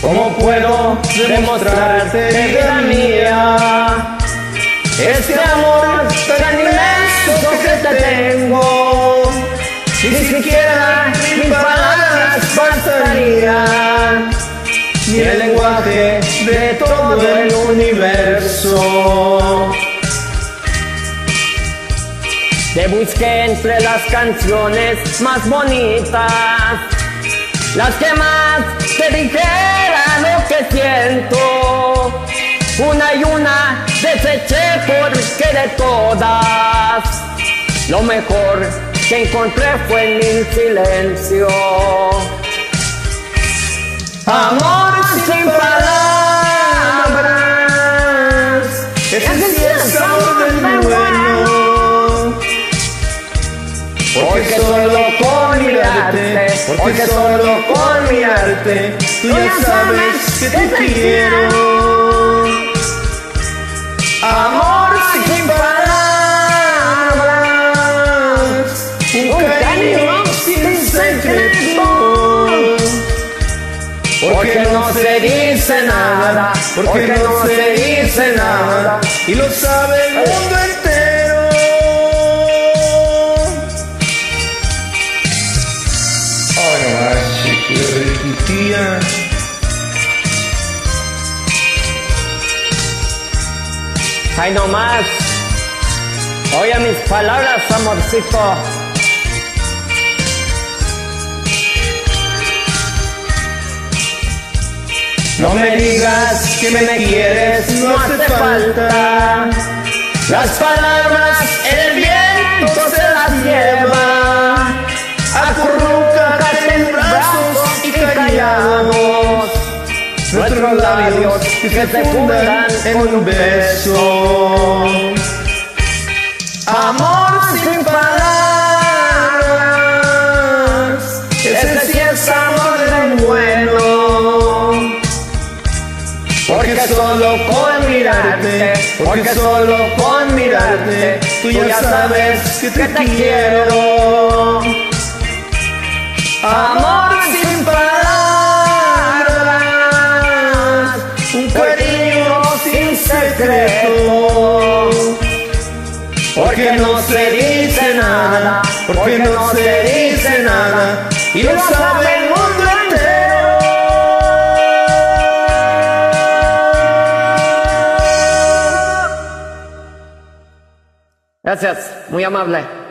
¿Cómo puedo demostrarte, vida mía, este amor tan inmenso que te tengo? Ni siquiera mis palabras ni el lenguaje de todo el universo. Te busqué entre las canciones más bonitas, las que más te dijera lo que siento. Una y una deseché porque de todas, lo mejor que encontré fue mi silencio. Amor sin palabras, es amor del bueno. Porque solo con mirarte, porque solo con mirarte, tú ya sabes que te quiero. Amor sin palabras, un porque no se dice nada, porque no se dice nada, y lo sabe el mundo entero. Ay, no más, chico, repetía. Ay no más. Oye mis palabras, amorcito. No me digas que me quieres, no hace falta. Las palabras el viento se las lleva. Acurrúcate en brazos y callados. Nuestros labios que se fundan en un beso. Porque solo con mirarte, porque solo con mirarte, tú ya sabes que te quiero. Amor sin palabras, un cariño sin secreto. Porque no se dice nada, porque no se dice nada, y lo sabe Gracias, muy amable.